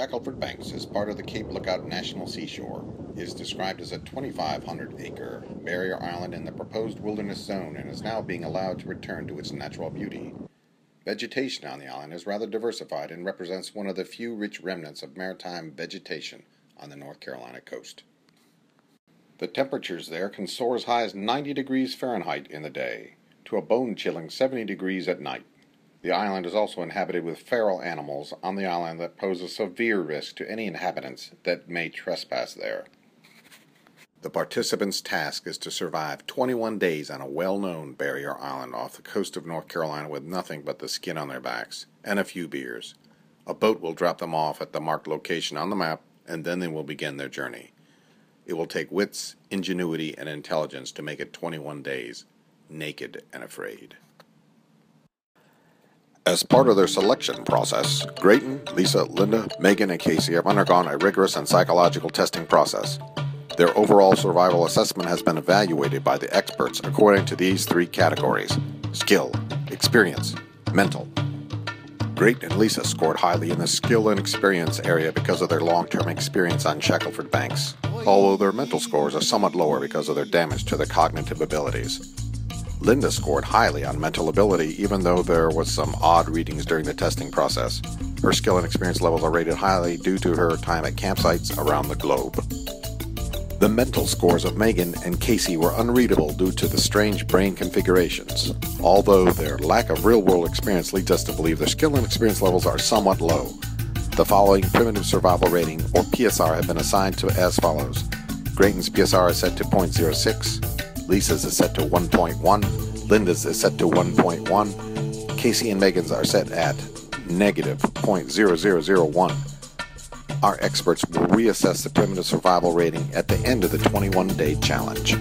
Shackleford Banks is part of the Cape Lookout National Seashore. Is described as a 2,500 acre barrier island in the proposed wilderness zone and is now being allowed to return to its natural beauty. Vegetation on the island is rather diversified and represents one of the few rich remnants of maritime vegetation on the North Carolina coast. The temperatures there can soar as high as 90 degrees Fahrenheit in the day to a bone chilling 70 degrees at night. The island is also inhabited with feral animals on the island that pose a severe risk to any inhabitants that may trespass there. The participants' task is to survive 21 days on a well known barrier island off the coast of North Carolina with nothing but the skin on their backs and a few beers. A boat will drop them off at the marked location on the map, and then they will begin their journey. It will take wits, ingenuity, and intelligence to make it 21 days, naked and afraid. As part of their selection process, Grayton, Lisa, Linda, Megan, and Casey have undergone a rigorous and psychological testing process. Their overall survival assessment has been evaluated by the experts according to these three categories skill, experience, mental. Grayton and Lisa scored highly in the skill and experience area because of their long term experience on Shackleford Banks, although their mental scores are somewhat lower because of their damage to their cognitive abilities. Linda scored highly on mental ability, even though there was some odd readings during the testing process. Her skill and experience levels are rated highly due to her time at campsites around the globe. The mental scores of Megan and Casey were unreadable due to the strange brain configurations, although their lack of real world experience leads us to believe their skill and experience levels are somewhat low. The following primitive survival rating, or PSR, have been assigned to as follows Grayton's PSR is set to 0.06, Lisa's is set to 1.1, Linda's is set to 1.1, Casey and Megan's are set at negative 0.0001. Our experts will reassess the primitive survival rating at the end of the 21 day challenge.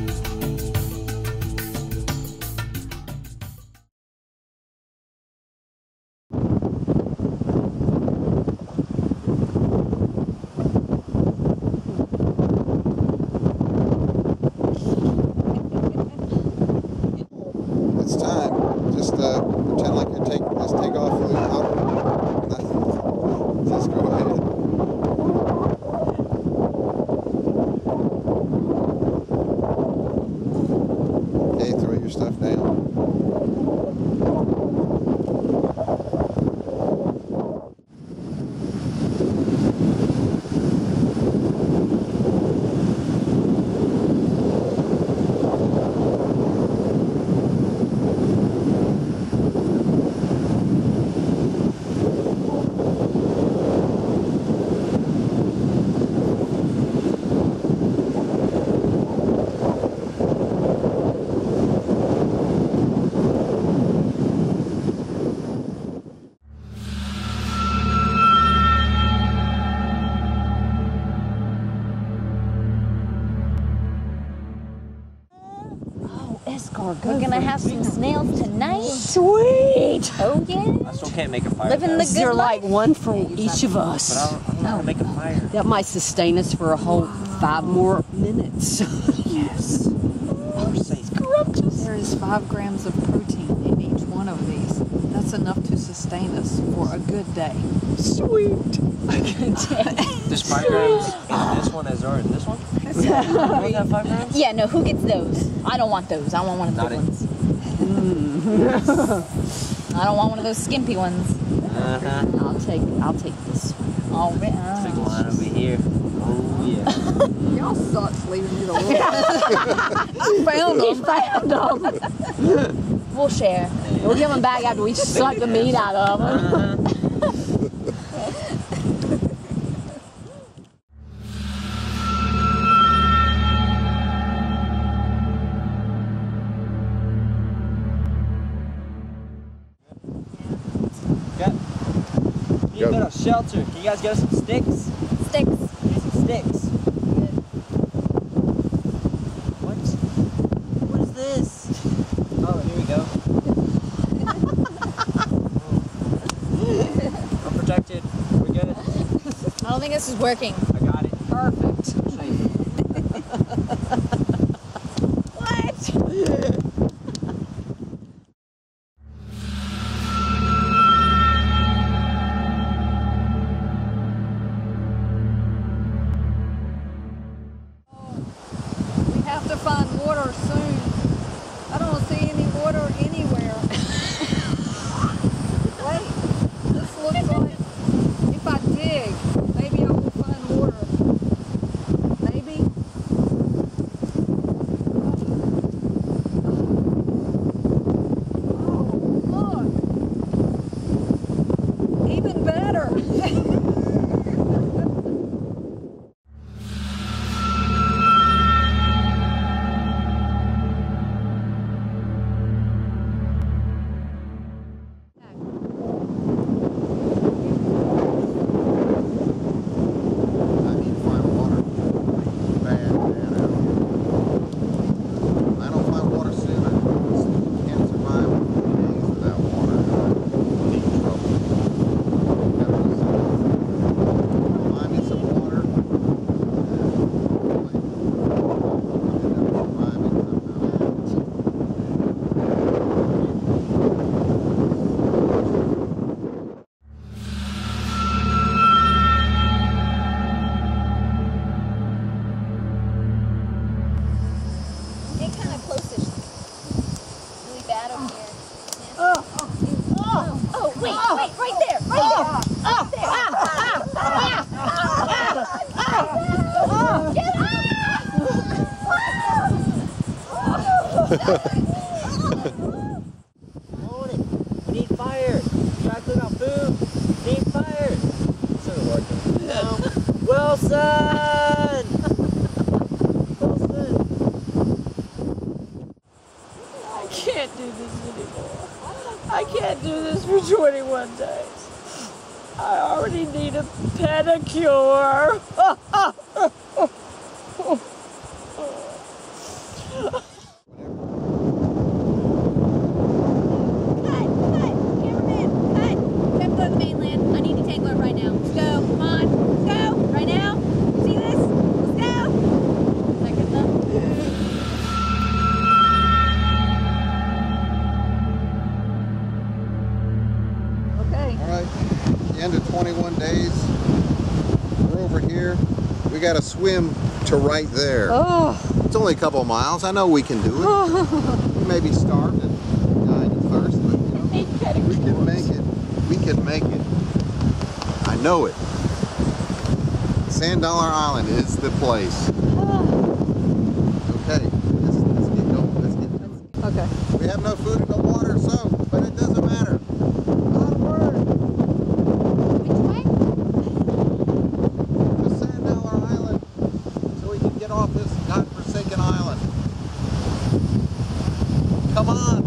Gonna have some snails tonight. Sweet. Oh yeah. I still can't make a fire. Living the good They're life. like one for each of But us. I don't, I don't know how to make a fire. That might sustain us for a whole five more minutes. Yes. There is five grams of protein in each one of these. That's enough to sustain us for a good day. Sweet. A good day. There's five grams in this one as there are in this one? Both have five grams? Yeah, no, who gets those? I don't want those. I want one of the Not good it. Ones. I don't want one of those skimpy ones. Uh-huh. I'll take. I'll take this one. Oh, man. Big line over here. Oh, yeah. Y'all suck leaving me alone. Found We them. found them. We'll share. We'll give them back after we suck the meat out of them. Uh-huh. Need Go. a bit of shelter. Can you guys get us some sticks? Sticks. Get some sticks. What? What is this? Oh, here we go. I'm protected. We're good. I don't think this is working. I got it. Perfect. Need fire. Try food. Need fire. I can't do this anymore. I can't do this for 21 days. I already need a pedicure. have to go to the mainland. I need a detangler right now. Let's go, come on, let's go, right now. See this? Let's go. Is that good enough? Okay. All right, the end of 21 days. We're over here. We got to swim to right there. Oh, It's only a couple of miles. I know we can do it. we may be starved and dying of thirst, but you know, we can make it. We can make it. Know it. Sand Dollar Island is the place. Okay, let's, let's get going. Let's get going. okay. We have no food and no water, so, but it doesn't matter. Onward Which way? to Sand Dollar Island so we can get off this godforsaken island. Come on.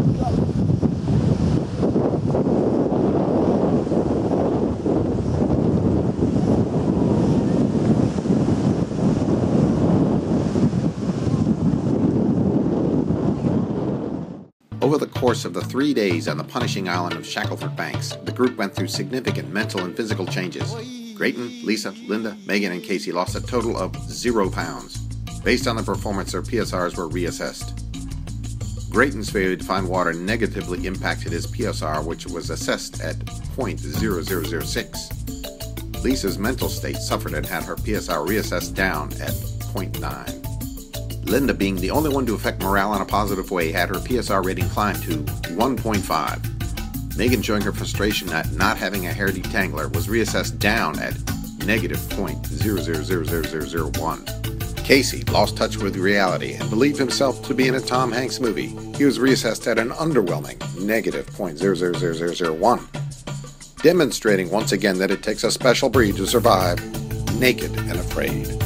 Over the course of the three days on the punishing island of Shackleford Banks, the group went through significant mental and physical changes. Grayton, Lisa, Linda, Megan, and Casey lost a total of zero pounds. Based on the performance, their PSRs were reassessed. Grayton's failure to find water negatively impacted his PSR, which was assessed at 0.0006. Lisa's mental state suffered and had her PSR reassessed down at 0.9. Linda, being the only one to affect morale in a positive way, had her PSR rating climb to 1.5. Megan, showing her frustration at not having a hair detangler, was reassessed down at negative 0.000001. Casey lost touch with reality and believed himself to be in a Tom Hanks movie. He was reassessed at an underwhelming negative 0.00001, demonstrating once again that it takes a special breed to survive naked and afraid.